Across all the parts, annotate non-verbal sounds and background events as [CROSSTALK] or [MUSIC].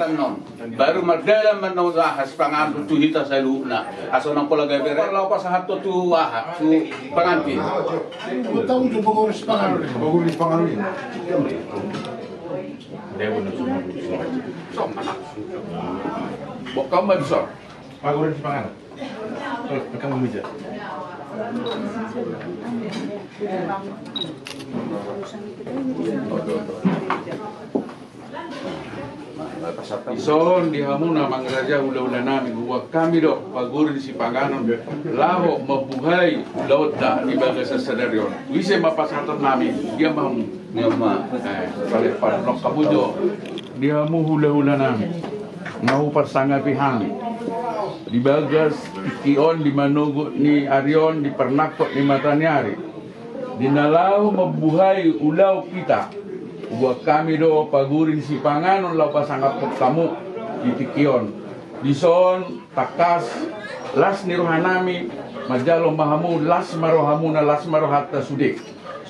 tanong baru magdala man no zahas pangantu tu hita saluna aso nang pola gabe re lawa sahat to tu waha tu panganti. Tahu tu bogoris pangantu bogoris pangantu Dewa nusuma so mana? Bok kau mah so bogoris pangantu kamu meja. Oh, Thank you. Ison dihamuna mangraja nami buat kami dok paguri si paganon laho mabuhay di ibaga sa sadaryon. Wise mapasatot nami dia mahum Dia ma. Balik para nok kabujo. Dia mo hula-hula persanga Mau di bagas Dibagas ikion di manugo ni Arion di pernakot ni Matanyari. Dinalaw mabuhay ulaw kita. Huwag kami do pagurin si panganon law pasangat po kamu di tikion. Dison takas las ni rohanami majalo mahamu las marohamu na las marohata sudik.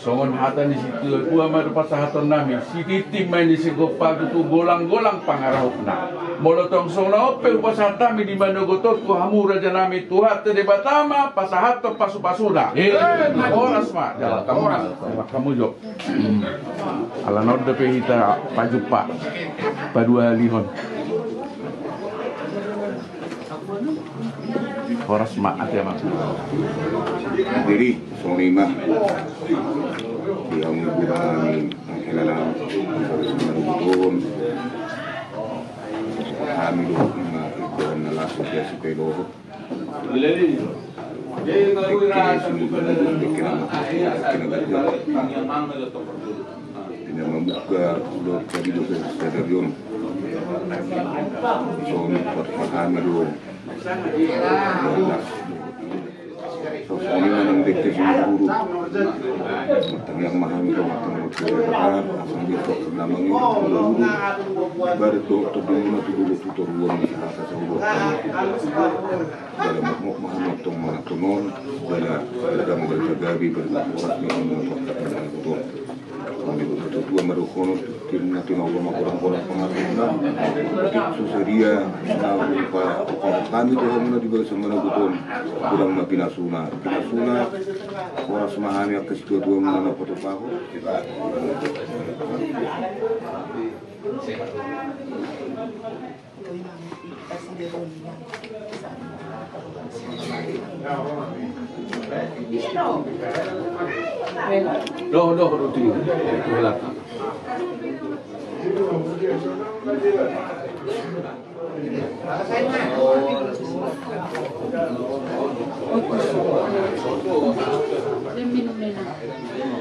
Songon hata ni situ kuha madu pasahaton nami si titim may ni si gopag tu golang-golang pangarahop na. Molotong song na ope pasatami di manugotot ko hamu raja nami tuhat te debatama pasahato pasupasuna. Eh, oras ma. Jala kamu na. Kamu jo. [CLEARS THROAT] Ala nod de pehita pajupa. Padua lihon. Oras ma ate ma. Diri, song lima. Yang gunakan ang kilala sa manugun. Kami do mga ikaw na laso kaya si Pedro. Kaya sinunod na doon, kinamakas Pinamamuka ulo kami do sa stadion. Doon. So, sa amin na ng dikte siguro. Matang yang mahami ko matang magkakaroon. Ang dito sa lamang yun. Baru to, to din mo tulo tuturuan ni sa sa ulo. Dalam na pa kami di ba sa mga guton kurang na pinasuna. Pinasuna oras mahami ang kasi tuwa mo na patupaho. Doh, doh, roti. Kulat.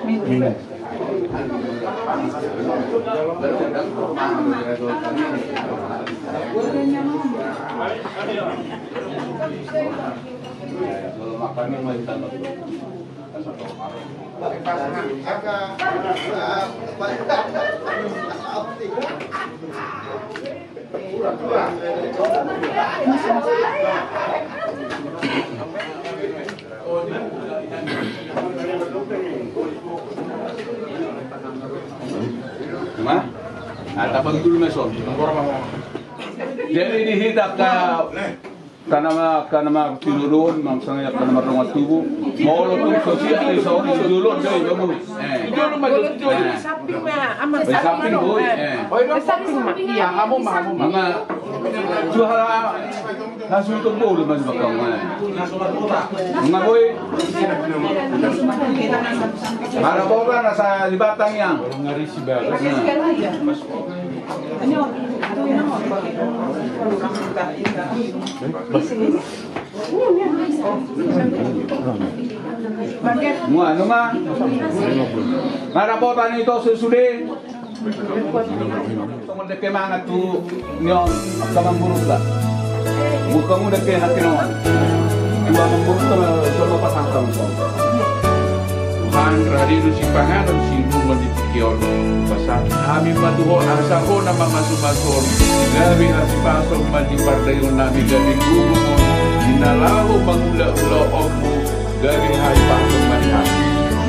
Minum. Kalau makannya mah ditambah. Ma? Ah, tapag dulu meson. Jadi dihidak ka kanama kanama tinurun mang sangya kanama rumah tubuh mau lo tuh sosial di sini dulu deh kamu eh Dulu mah dulu. Samping mah aman May samping boy eh Samping mah iya. Kamu mah kamu mah. mga juhala nasun to bolo man ba kang eh mga boy para po ba nasa libatang yang Ngari si Bagas. Mga ano ma? Ito susulit. Tungkol na kay tu nyon ang kamang buruk ka. Buka mo na kay nakinon. Iwa mong buruk ka sa mapasangkang ko. Radino si pangalan si Ruman di Tikion. Basta kami matuho asa ko na mamasumason. Gabi hasi pasok madipardayon namin gabi gugo mo. Dinalaho mangula-ula mo. Gabi hari pasok manihan.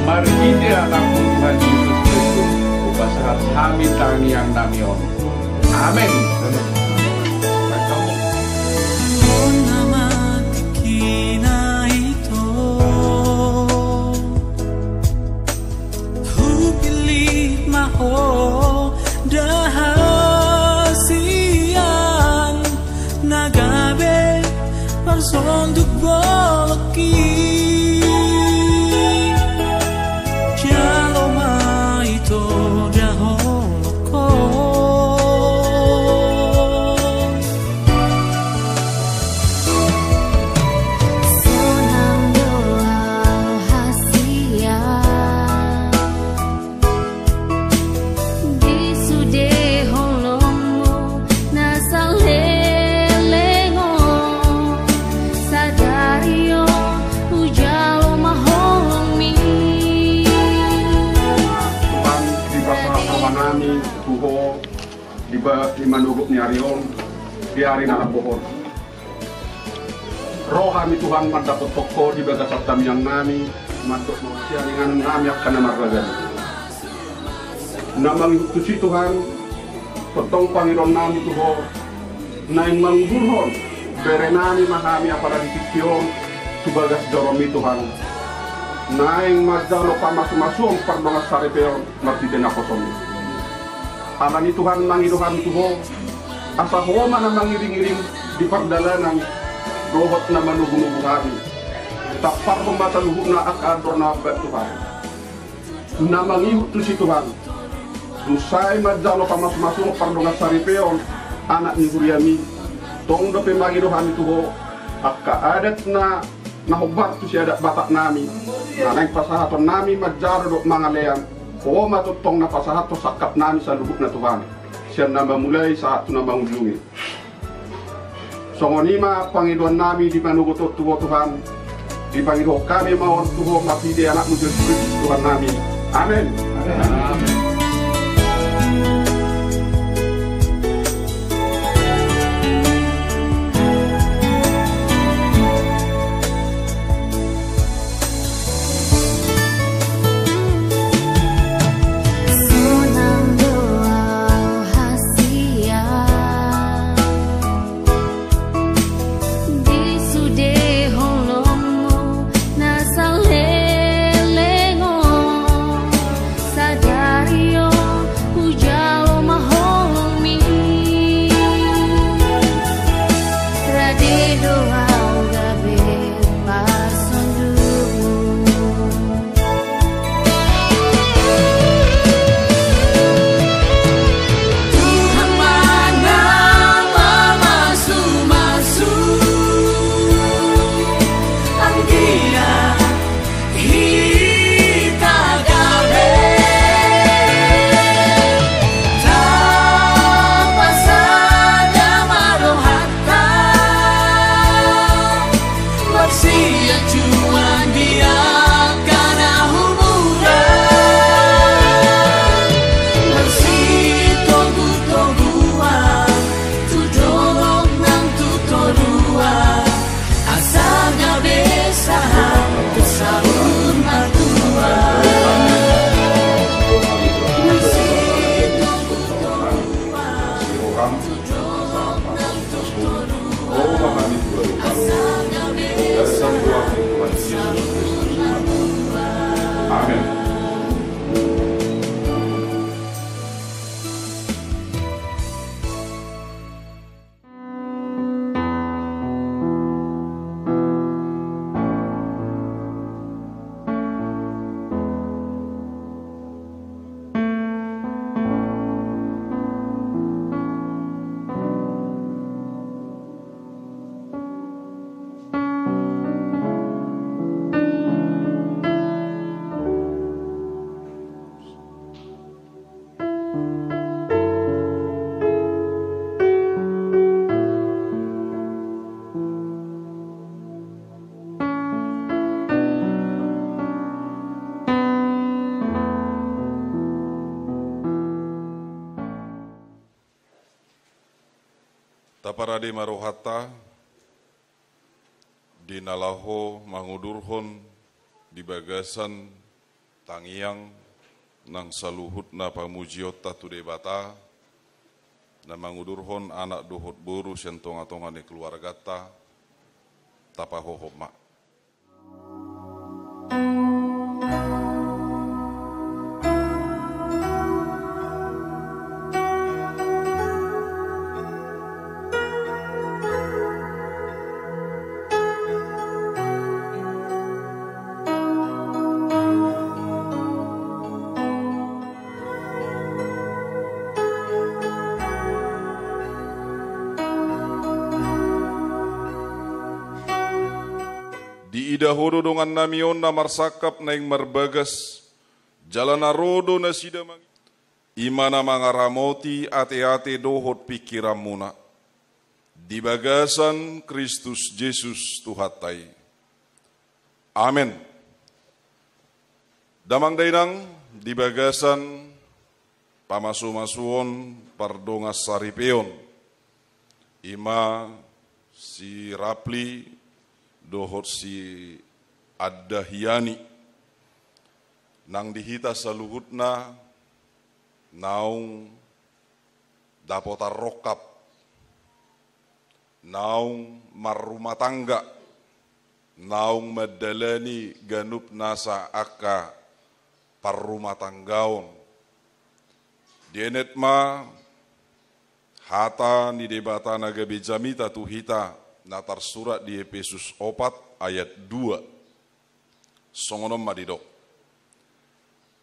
Marhide anak Tuhan Yesus Kristus. Upasahat kami tangiang namion. Amen. Hupilit maho dahasian nagabe parsonduk bolaki Tusi Tuhan petong pangiron nami tuho naing manggulhon berenani mahami apalagi kikion subagas doromi Tuhan. Naing mazdalo pamasum-masum pardongas sarepeo marti dena kosomi alani Tuhan mangidohan tuho asa homa na mangiring-iring di pardalanan rohot na manugunubu kami tapar pemata luhuk na akador na Tuhan. Na mangihut tu si Tuhan Dusay mazdalo pamasum-masum pardongas sarepeo anak ni Huriami tong do pemagidohan tuho. Akka adat na nahubat tu si adat batak nami. Na nang pasahaton nami majar do mangalean. Ko matutong na pasahato sakap nami sa lubuk na Tuhan siya na mamulay sa ato na mangulungi Songonima Panginoon nami di manugutot tuho Tuhan. Di Panginoon kami mawon tuho mapide anak Kristus Tuhan nami. Amen. Amen. Sonang Taparade marohata dinalaho mangudurhon di bagasan tangiang nang saluhut na pamujiot tatu debata na mangudurhon anak duhut buru sentonga-tonga ni keluarga ta tapahohoma. Dongan namion na marsakap na ing marbagas, jalan rodo na sida mangi. Imana mangaramoti ate-ate dohot pikiran muna. Di bagasan Kristus Yesus Tuhatai. Amin. Damang dainang di bagasan pamasu-masuon pardonga saripeon ima si Rapli dohot si Adahiani nang dihita saluhutna naung dapotar rokap. Naung marumah tangga. Naung medalani ganup nasa aka parrumah tanggaon. Dienet ma hata ni debata naga bejamita hita natar surat di Efesus 4 ayat 2 songonom madidok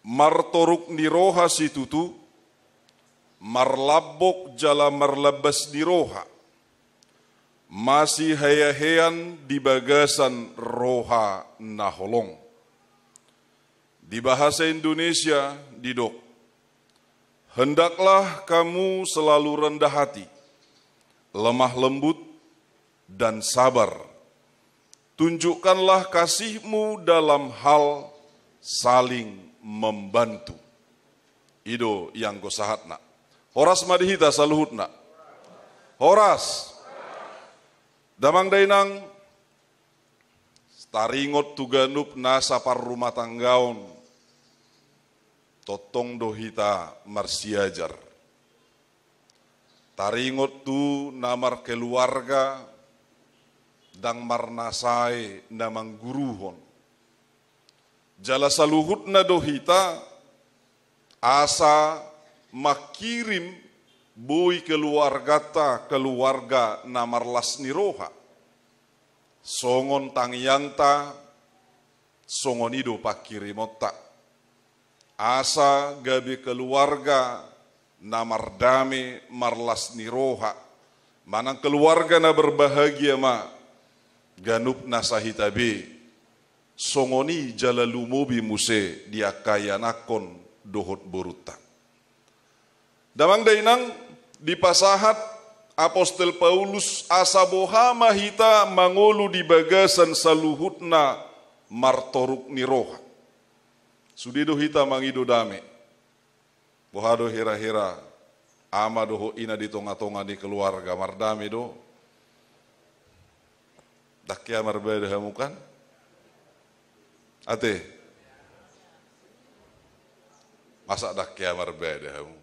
martoruk niroha situtu marlabok jala marlabas niroha masih hayahean di bagasan roha naholong. Di bahasa Indonesia didok hendaklah kamu selalu rendah hati lemah lembut dan sabar tunjukkanlah kasihmu dalam hal saling membantu. Ido yang ko sahatna. Horas madihita saluhutna. Horas. Damang dainang taringot tuganup nasa par rumah tanggaon. Totong dohita marsiajar. Taringot tu namar keluarga dang marnasai namang guruhon jala saluhutna dohita asa makirim bui keluargata keluarga namarlas niroha songon tangyanta songon ido pakirimota asa gabi keluarga namardame marlas niroha manang keluarga na berbahagia ma ganup nasahitabe songoni jalalumobi muse dia kaya nakon dohot boruta. Damang dainang di pasahat Apostel Paulus asaboha mahita mangolu di bagasan saluhutna martoruk niroha. Sudido hita mangido dame. Bohado hera-hera ama doho ina di tonga-tonga di keluarga mardame do. Dakya marbeda hamukan. Ate. Masa dah kiamar beda kamu.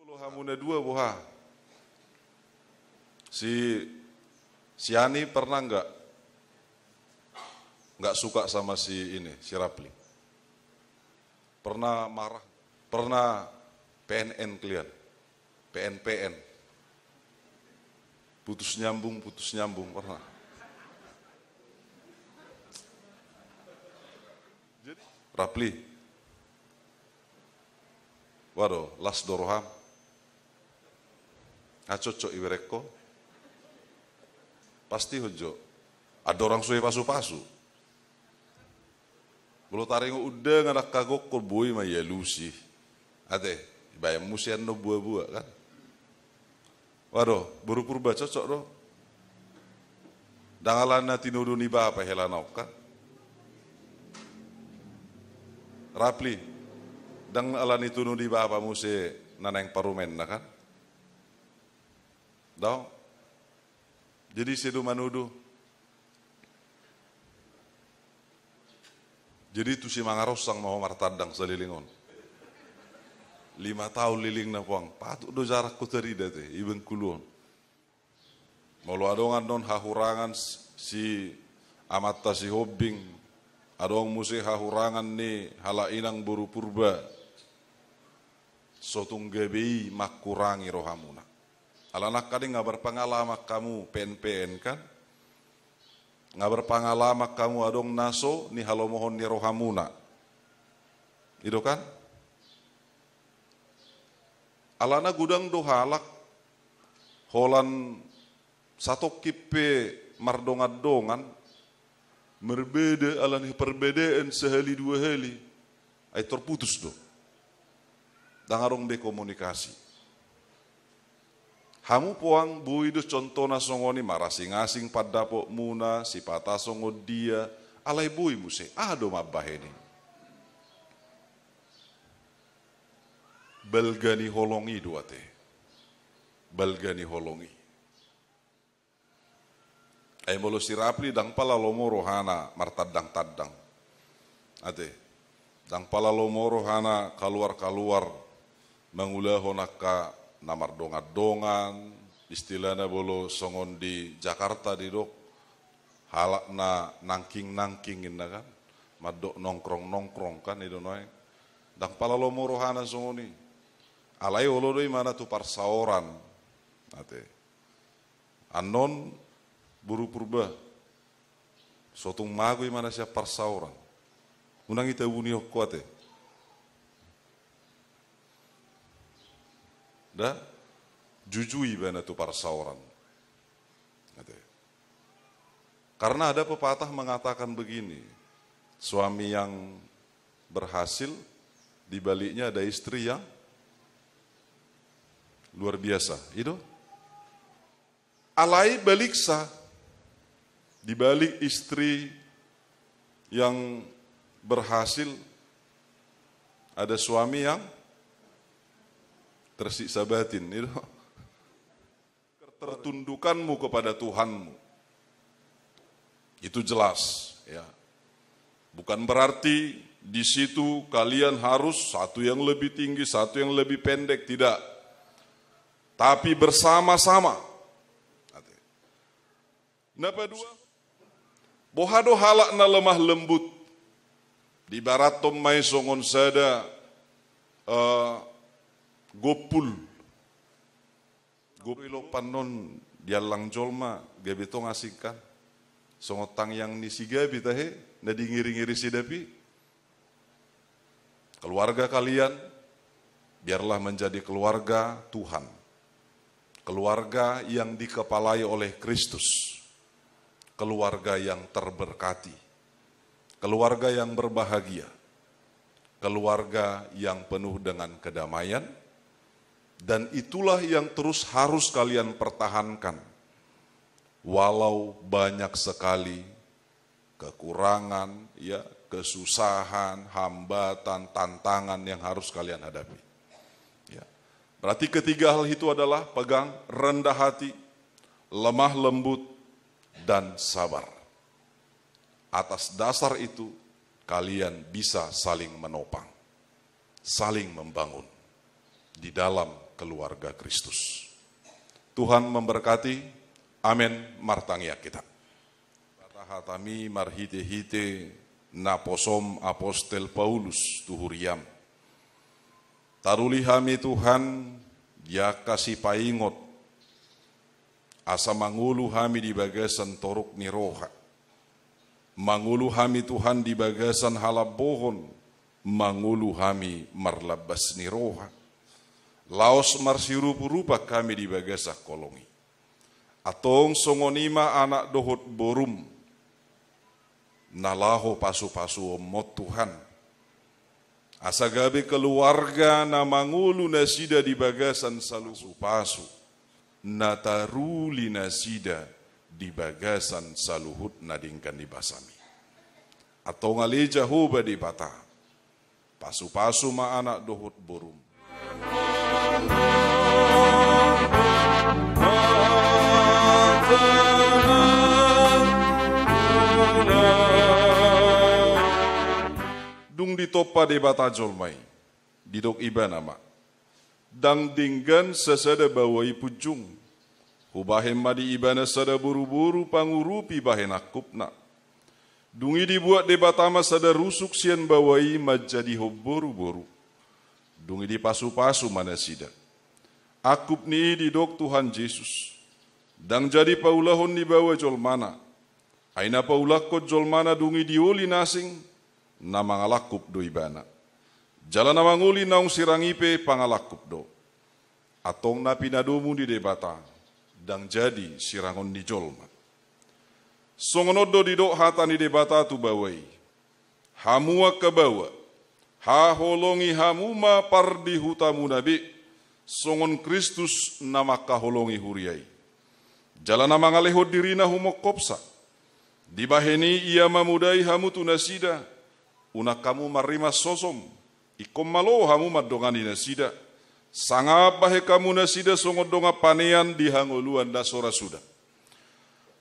Kalau hamuna dua boha. Si si Ani pernah enggak enggak suka sama si ini, si Rapli. Pernah marah, pernah PNN kalian, PNPN. Putus nyambung, putus nyambung, pernah. Rapli. Waduh, las doroham. Ngacocok iwereko. Pasti hojo. Ada orang suwe pasu-pasu. Bulu taringo udah ngadak kagok kol boy ma ya lusi. Ate, bayang musian no buah-buah kan. Waduh, buru purba cocok do. Dangalan na tinudu ni ba apa helanok kan. Rapli, dang alan itu di bapa muse naneng parumen na kan? Daw? Jadi sedu manudu. Jadi tu si mangarosang mau martadang selilingon. Lima tahun liling na puang, patut do jarak ku terida te, ibeng kulon. Mau adongan non hahurangan si amata si hobbing. Adong musi hahurangan ni hala inang buru purba. Sotung gebei makurangi rohamuna alanak kadi nggak berpengalaman kamu pen-pen kan? Nggak berpengalaman kamu adong naso ni halo mohon ni rohamuna itu kan alana gudang do halak holan satu kipe mardongan dongan Berbeda alani perbedaan sehali dua hali. Ay terputus do. Dangarong be komunikasi. Hamu puang bui do contohna songoni marasing-asing padapo muna si pata songo dia alai bui muse ado mabah ini. Belgani holongi dua te. Belgani holongi. Ay molo sirapli dang pala lomoro hana martadang tadang. Ate. Dang pala lomoro hana keluar-keluar mengulaho nakka namar dongan-dongan istilahnya bolo songon di Jakarta di dok halak na nangking-nangking kan madok nongkrong-nongkrong kan itu noy dang pala lomoro hana songoni alai doi mana tu parsaoran. Ate. Anon buru purba. Sotung magoi mana siap parsauran unang ita uni kuate da? Jujui bana tu parsauran Ate. karena ada pepatah mengatakan begini suami yang berhasil di baliknya ada istri yang luar biasa. Itu? Alai baliksa di balik istri yang berhasil. Ada suami yang tersiksa batin. Itu? Tertundukanmu kepada Tuhanmu. Itu jelas ya. Bukan berarti di situ kalian harus satu yang lebih tinggi satu yang lebih pendek. Tidak tapi bersama-sama Napa dua? Bohado halak na lemah lembut. Di barat tom mai songon sada uh, gopul. Gopilo panon dialang jolma gabeto ngasihkan. Songotang yang nisi gabi tahe na ngiri-ngiri sidapi. Keluarga kalian biarlah menjadi keluarga Tuhan. Keluarga yang dikepalai oleh Kristus. Keluarga yang terberkati, keluarga yang berbahagia, keluarga yang penuh dengan kedamaian, dan itulah yang terus harus kalian pertahankan, walau banyak sekali kekurangan, ya kesusahan, hambatan, tantangan yang harus kalian hadapi. Berarti ketiga hal itu adalah pegang rendah hati, lemah lembut, dan sabar. Atas dasar itu, kalian bisa saling menopang, saling membangun di dalam keluarga Kristus. Tuhan memberkati, amin, martangya kita. Hatami marhite-hite naposom apostel Paulus tuhuriam. Taruli hami Tuhan, dia kasih paingot asa mangulu hami di bagasan toruk ni roha. Mangulu hami Tuhan di bagasan halap bohon, mangulu hami marlabas ni roha. Laos marsirupu-rupa kami di bagasah kolongi. Atong songonima anak dohot borum, nalaho pasu-pasu omot Tuhan. Asa gabi keluarga na mangulu nasida di bagasan salusu pasu nataruli nasida di bagasan saluhut nadingkan di basami. Atau ngaleja huba di bata. Pasu-pasu ma anak dohut burum. Dung ditopa di bata jolmai. Didok iba nama dang dinggan sesada bawai pujung. Hubahem madi ibana sada buru-buru pangurupi bahen akupna. Dungi dibuat de batama sada rusuk sian bawai majadi hoboru-boru. Dungi di pasu-pasu mana sida. Akup ni di dok Tuhan Yesus. Dang jadi paulahon ni bawa jol mana. Aina paulakko jol mana dungi diuli nasing. Nama ngalakup do ibana. Jalan namanguli naung sirangipe pangalakup do. Atong na pinadumu di debata, dang jadi sirangon di jolma. Songonodo di do hata ni debata tu bawai. Hamua ke bawa. Ha holongi hamuma pardi hutamu nabi. Songon Kristus nama kaholongi huriai. Jalan nama ngaleho dirina humok kopsa. Dibaheni ia mamudai hamu tunasida. Una kamu marima sosom Ikom malo hamu madongani nasida Sangap bahe kamu nasida songodonga panean di hangoluan da sora suda.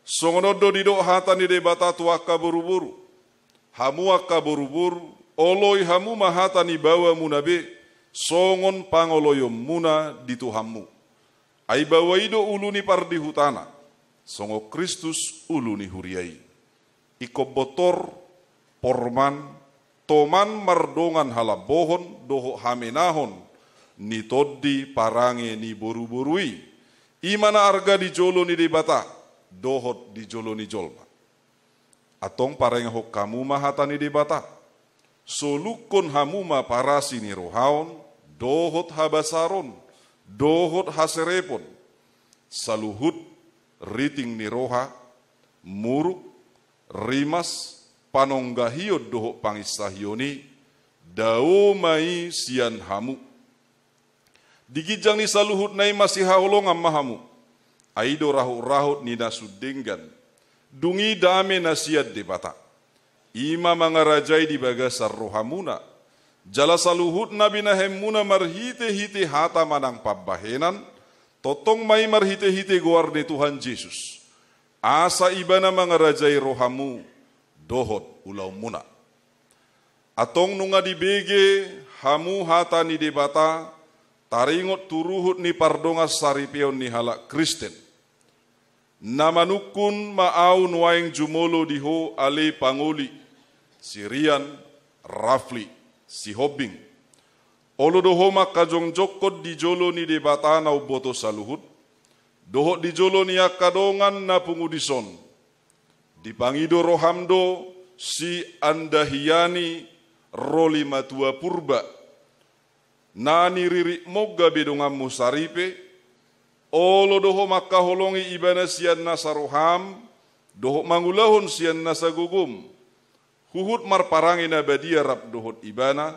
Songonodo di do hata ni debata tuaka buru-buru. Hamu aka buru-buru, oloi hamu mahata ni bawa munabe, songon pangoloyo muna di tuhamu. Ai bawa ido uluni pardi hutana, songo Kristus uluni huriai. Iko botor, porman, toman mardongan halabohon, doho hamenahon, ni toddi parange ni boru-borui. Imana arga di jolo ni di bata, dohot di jolo ni jolma. Atong parang hok kamu mahata ni di bata. Solukon hamuma parasi ni rohaon, dohot habasaron, dohot haserepon. Saluhut riting ni roha, muruk, rimas, panonggahiyo doho dao mai sian hamu Digijang ni saluhut nai masih haulong mahamu. Aido rahut-rahut ni nasudenggan. Dungi dame nasiat di bata. Ima mangarajai di bagasar rohamuna. Jala saluhut nabi nahemuna marhite-hite hata manang pabahenan. Totong mai marhite-hite goar de Tuhan Yesus. Asa ibana mangarajai rohamu. Dohot ulau muna. Atong nunga di bege hamu hata ni di bata taringot turuhut ni pardonga saripion ni halak Kristen. Namanukun maau nuaing jumolo diho ale pangoli, Sirian, Rafli, si Hobbing. Olo doho makajong jokot di jolo ni debata na uboto saluhut, doho di jolo ni akadongan na pungudison. Di pangido rohamdo si andahiyani roli matua purba. Nani riri moga bedonga musaripe. Olo doho maka holongi ibana sian nasaroham doho mangulahon sian nasagugum huhut marparangi na badia rap dohot ibana.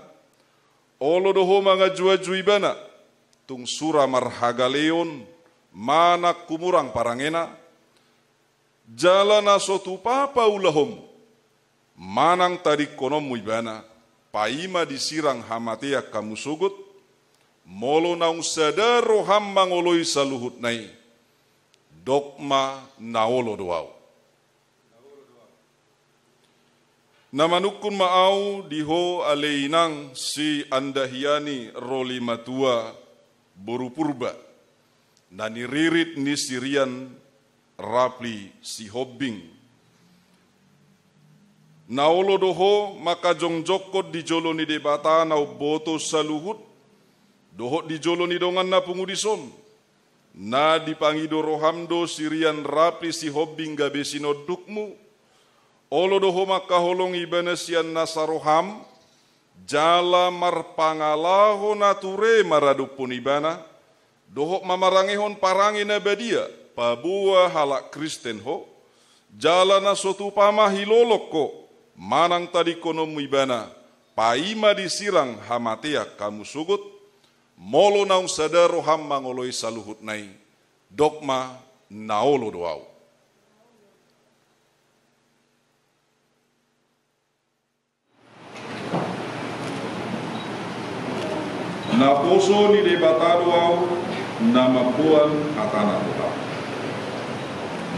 Olo doho manga jua ibana. Tung sura marhagaleon mana kumurang parangena jalana sotu papa ulahom manang tadi konom ibana paima disirang hamatea kamu sugut. Molo naung sadaro hambang oloi saluhut nai. Dogma naolo doau. Namanukun maau diho aleinang si andahiani roli matua boru purba nani ririt ni sirian rapli si hobbing naolo doho maka jongjokot di jolo ni debata nau boto saluhut Dohot di jolo ni dongan na pungudison. Na dipangido rohamdo sirian rapi si hobbing gabe sinodukmu. Olo doho makaholong ibana sian nasaroham. Jala marpangalaho nature maradupun ibana. Dohok mamarangehon parangi na badia. Pabua halak Kristen ho. Jala na sotu pama hilolok ko. Manang tadi konom ibana. Paima disirang hamatea kamu sugut molo naung sadaro hamba ngoloi saluhut nai dogma naolo doau. Na poso ni debatado au nama puan atana doau.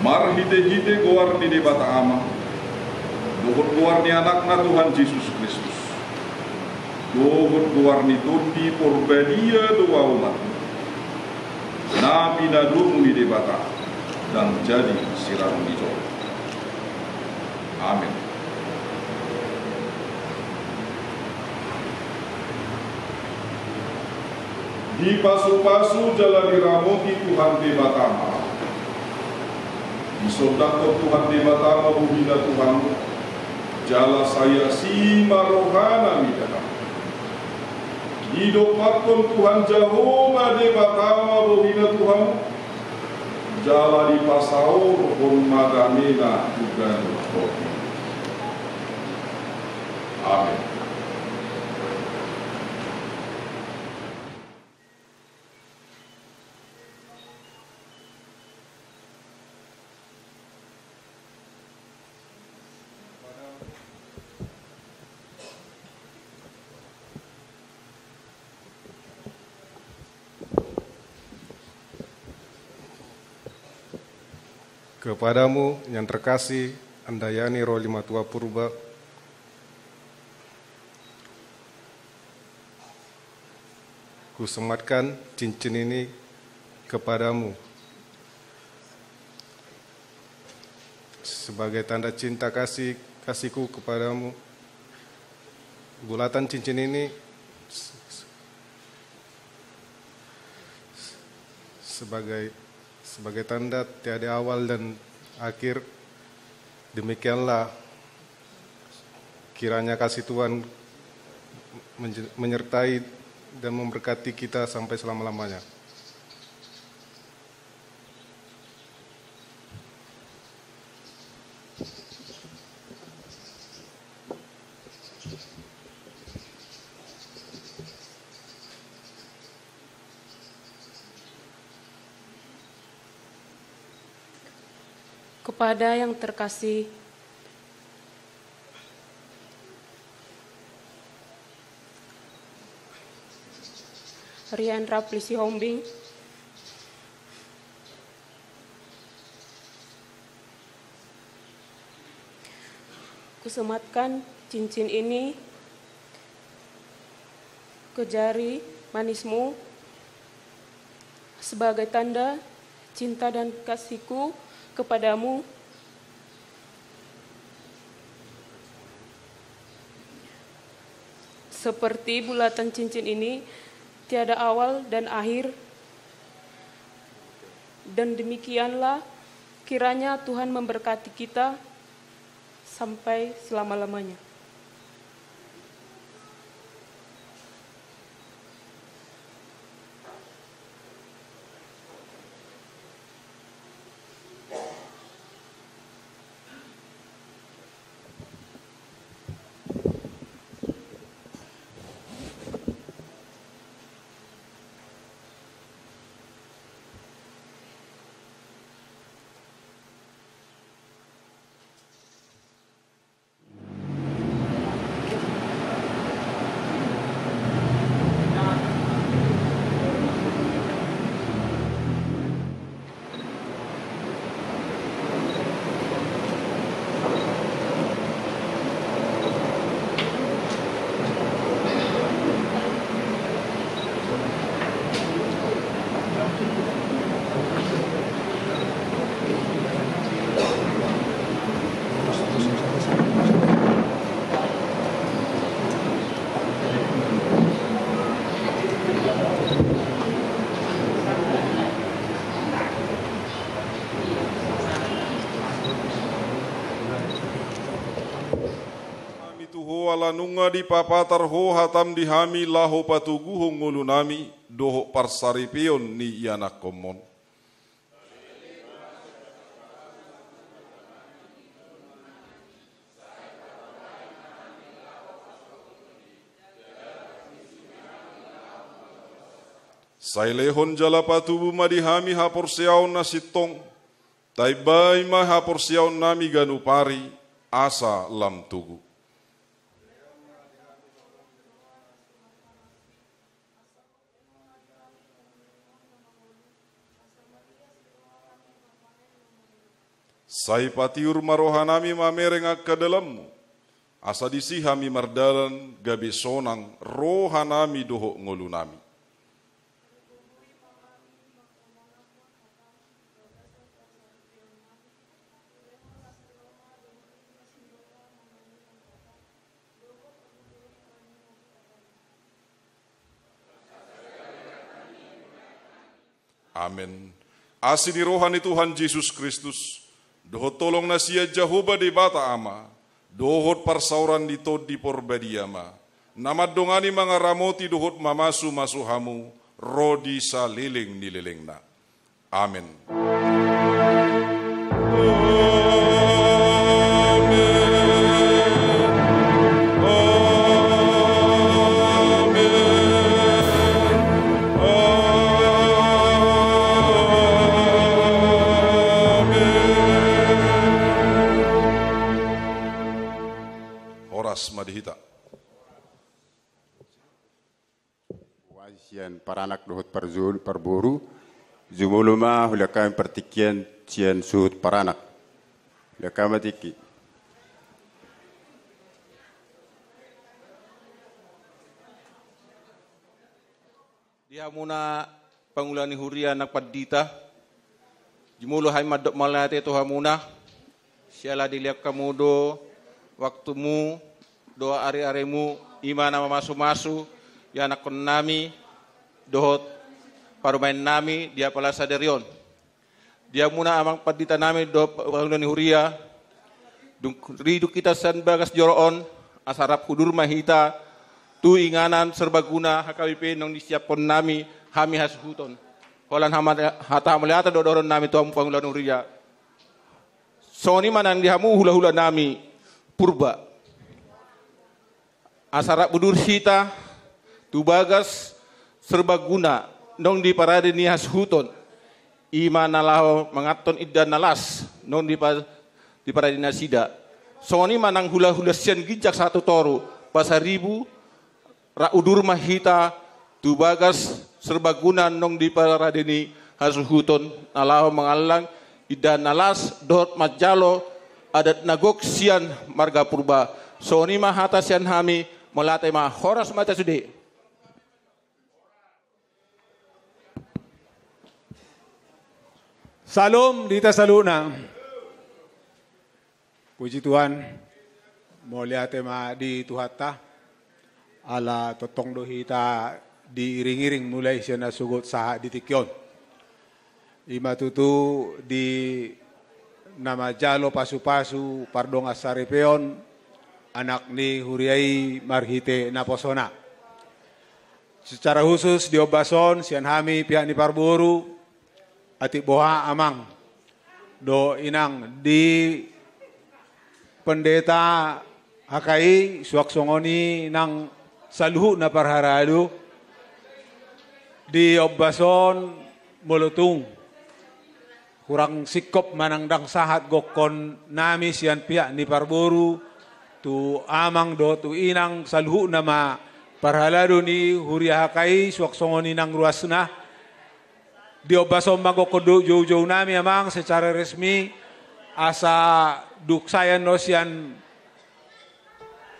Mar hite hite goar ni debata ama. Dohot goar ni anak na Tuhan Yesus Kristus dogot guarni tutti porbadia doa umat. Nabi nadum di debata dan jadi siram hijau. Amin. Di pasu-pasu jalan diramoti Tuhan. Di sodako Tuhan debatama bubina Tuhan. Jala saya si marohana midana Hidupkan Tuhan Jehovah di Batama Bohina Tuhan Jala di pasaur pun magamina juga Amin. Kepadamu yang terkasih Andayani Rolima Tua Purba Kusematkan cincin ini kepadamu sebagai tanda cinta kasih kasihku kepadamu. Bulatan cincin ini sebagai sebagai tanda tiada awal dan akhir. Demikianlah kiranya kasih Tuhan menyertai dan memberkati kita sampai selama-lamanya. Kepada yang terkasih. Rian Raplisi Hombing Kusematkan cincin ini ke jari manismu sebagai tanda cinta dan kasihku kepadamu seperti bulatan cincin ini tiada awal dan akhir dan demikianlah kiranya Tuhan memberkati kita sampai selama-lamanya. Tuho ala nunga di papatar ho hatam di hami laho patugu ho ngulunami doho parsaripion ni ianak komon. Sailehon jala patubu madihami hapor siaon na sitong. Taibay ma hapor siaon nami ganupari asa lam tugu. Sai patiur marohanami mamereng ke dalammu. Asa disihami mardalan gabi sonang rohanami doho ngolunami. Amin. Asini rohani Tuhan Yesus Kristus, dohot tolong nasia Jehovah di bata ama, dohot parsauran di tod di porbadiama, nama dongani mga ramoti dohot mamasu masuhamu, rodi sa liling nililing na. Amin. Horas paranak dohot parzul parburu Zumuluma hula kami pertikian cian suhut paranak. Hula kami tiki. Dia muna pangulani huria nak padita. Jumulo hay madok malate to hamuna. Siala diliak kamudo waktumu doa ari-arimu imana mamasu-masu ya anak nami dohot parumain nami dia pala saderion. Dia muna amang padita nami do pangulani huria. Dung ridu kita san bagas joroon asarap kudur mahita tu inganan serbaguna HKBP nong disiapkan nami hami hasuhuton. Holan hata melihat dodoron nami tuam pangulan uria. Soni manang dihamu hula-hula nami purba. Asara budur hita tu bagas serbaguna nong di parade ni hasuhuton. Ima nalaho mengaton idan nalas. Nong di di parade nasida. Soni manang hula-hula sian gijak satu toru. Pasaribu raudur mahita tubagas serbaguna nong di paradeni hasuhuton alaho mengalang idan nalas dot majalo adat nagok sian marga purba. Soni mahata sian hami melatih ma horas mata sude Salam dita saluna. Puji Tuhan, mau lihat tema di Tuhata, ala totong dohita diiring-iring mulai siya nasugot sa ditikyon. Ima tutu di nama Jalo Pasu-Pasu Pardong Asaripeon anak ni Huriai Marhite Naposona. Secara khusus di Obason, Sian Hami, pihak ni Parburu, Atik Boha Amang, do inang di pendeta Hakai suaksongoni ng saluhu na parharado di Obason Mulutung kurang sikop manangdang sahat gokon nami sian pihak ni Parburu tu amang do tu inang saluhu nama parhalado ni Huria Hakai suaksongoni ng ruasna di Obason magokodo jauh-jauh nami amang secara resmi. Asa duksayan no sian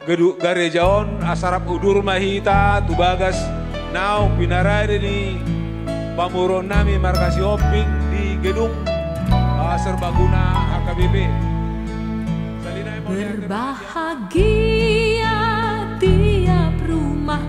geduk garejaon asarap udur mahita tubagas. Now pinarade ni pamuron nami markasi oping di gedung uh, serbaguna HKBP Berbahagia tiap rumah